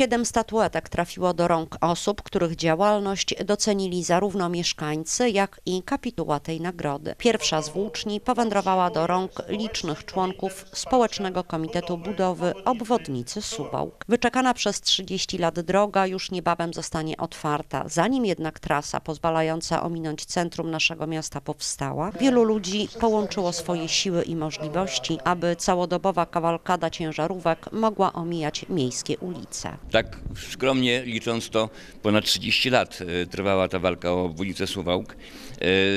Siedem statuetek trafiło do rąk osób, których działalność docenili zarówno mieszkańcy, jak i kapituła tej nagrody. Pierwsza z włóczni powędrowała do rąk licznych członków Społecznego Komitetu Budowy Obwodnicy Suwałk. Wyczekana przez 30 lat droga już niebawem zostanie otwarta. Zanim jednak trasa pozwalająca ominąć centrum naszego miasta powstała, wielu ludzi połączyło swoje siły i możliwości, aby całodobowa kawalkada ciężarówek mogła omijać miejskie ulice. Tak skromnie licząc to ponad 30 lat e, trwała ta walka o obwodnicę Suwałk.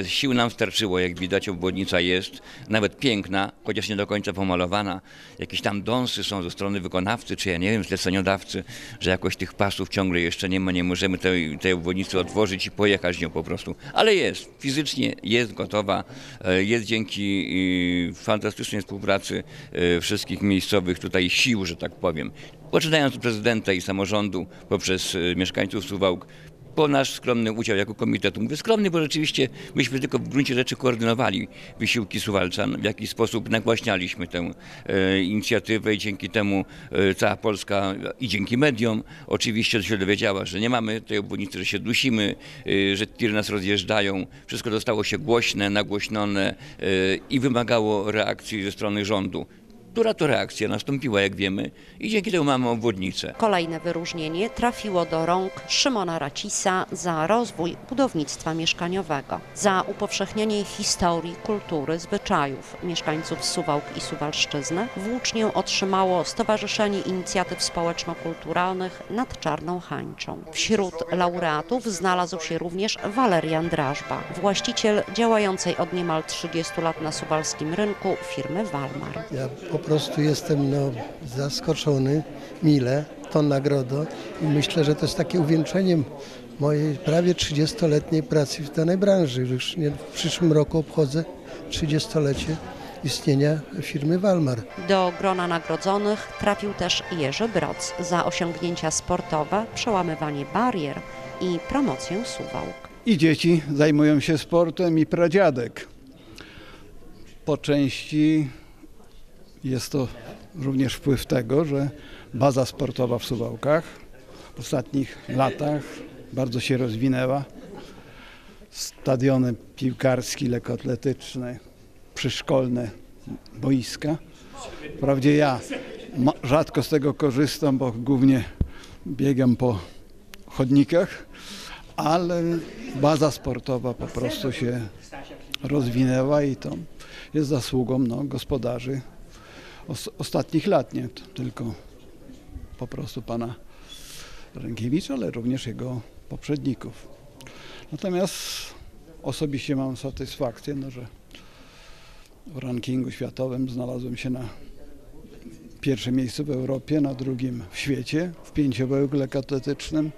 E, Sił nam starczyło, jak widać obwodnica jest, nawet piękna, chociaż nie do końca pomalowana. Jakieś tam dąsy są ze strony wykonawcy, czy ja nie wiem, zleceniodawcy, że jakoś tych pasów ciągle jeszcze nie ma, nie możemy tej, tej obwodnicy otworzyć i pojechać nią po prostu. Ale jest, fizycznie jest gotowa, e, jest dzięki fantastycznej współpracy wszystkich miejscowych tutaj sił, że tak powiem. Poczynając od prezydenta i samorządu, poprzez e, mieszkańców Suwałk, po nasz skromny udział jako komitetu. Mówię skromny, bo rzeczywiście myśmy tylko w gruncie rzeczy koordynowali wysiłki Suwalczan, w jaki sposób nagłaśnialiśmy tę e, inicjatywę i dzięki temu e, cała Polska i dzięki mediom oczywiście się dowiedziała, że nie mamy tej obwodnicy, że się dusimy, e, że tiry nas rozjeżdżają. Wszystko zostało się głośne, nagłośnione e, i wymagało reakcji ze strony rządu która to reakcja nastąpiła, jak wiemy, i dzięki temu mamy obwodnicę. Kolejne wyróżnienie trafiło do rąk Szymona Racisa za rozwój budownictwa mieszkaniowego, za upowszechnianie historii, kultury, zwyczajów mieszkańców Suwałk i Suwalszczyzny. Włócznię otrzymało Stowarzyszenie Inicjatyw Społeczno-Kulturalnych nad Czarną Hańczą. Wśród laureatów znalazł się również Walerian Drażba, właściciel działającej od niemal 30 lat na suwalskim rynku firmy Walmar. Ja prostu jestem no, zaskoczony mile tą nagrodą i myślę, że to jest takie uwieńczenie mojej prawie 30-letniej pracy w danej branży. Już nie, w przyszłym roku obchodzę 30-lecie istnienia firmy Walmar. Do grona nagrodzonych trafił też Jerzy Broc za osiągnięcia sportowe, przełamywanie barier i promocję Suwałk. I dzieci zajmują się sportem i pradziadek. Po części jest to również wpływ tego, że baza sportowa w Suwałkach w ostatnich latach bardzo się rozwinęła. Stadiony piłkarskie, lekkoatletyczne, przyszkolne boiska. Wprawdzie ja rzadko z tego korzystam, bo głównie biegam po chodnikach, ale baza sportowa po prostu się rozwinęła i to jest zasługą no, gospodarzy os- ostatnich lat, nie tylko po prostu pana Rękiewicza, ale również jego poprzedników. Natomiast osobiście mam satysfakcję, no, że w rankingu światowym znalazłem się na pierwszym miejscu w Europie, na drugim w świecie, w pięcioboju lekkoatletycznym.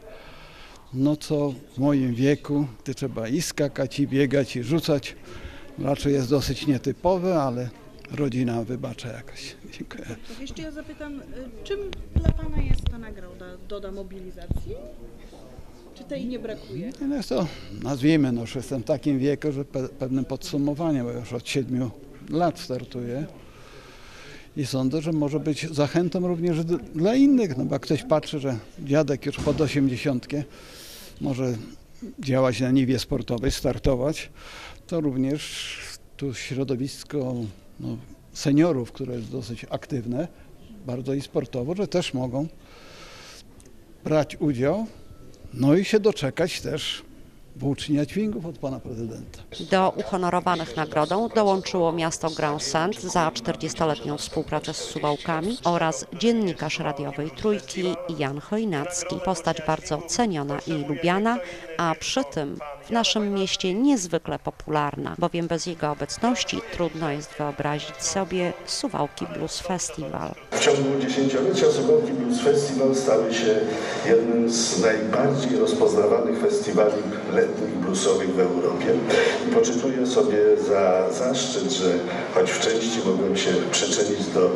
No co w moim wieku, gdy trzeba i skakać, i biegać, i rzucać, raczej jest dosyć nietypowe, ale rodzina wybacza jakaś. Dziękuję. Jeszcze ja zapytam, y, czym dla Pana jest ta nagroda? Doda mobilizacji? Czy tej nie brakuje? No to, nazwijmy, no już jestem w takim wieku, że pe pewnym podsumowaniem, bo już od siedmiu lat startuję. I sądzę, że może być zachętą również dla innych, no bo jak ktoś patrzy, że dziadek już pod osiemdziesiątkę może działać na niwie sportowej, startować, to również tu środowisko no, seniorów, które jest dosyć aktywne, bardzo i sportowo, że też mogą brać udział, no i się doczekać też włócznia dźwigów od pana prezydenta. Do uhonorowanych nagrodą dołączyło miasto Grand Saint za 40-letnią współpracę z Suwałkami oraz dziennikarz radiowej Trójki Jan Chojnacki. Postać bardzo ceniona i lubiana, a przy tym w naszym mieście niezwykle popularna, bowiem bez jego obecności trudno jest wyobrazić sobie Suwałki Blues Festival. W ciągu dziesięciolecia Suwałki Blues Festival stały się jednym z najbardziej rozpoznawanych festiwali letnich bluesowych w Europie poczytuję sobie za zaszczyt, że choć w części mogłem się przyczynić do e,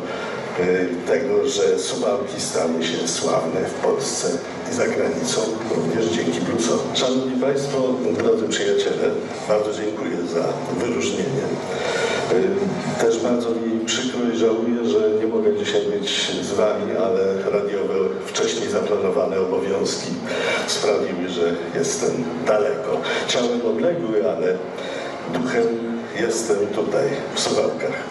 tego, że Suwałki stały się sławne w Polsce i za granicą, również dzięki bluesowi. Szanowni Państwo, drodzy przyjaciele, bardzo dziękuję za wyróżnienie. Y, Też bardzo mi przykro i żałuję, że nie mogę dzisiaj być z Wami, ale radiowe zaplanowane obowiązki sprawiły, że jestem daleko. Ciałem odległy, ale duchem jestem tutaj w Suwałkach.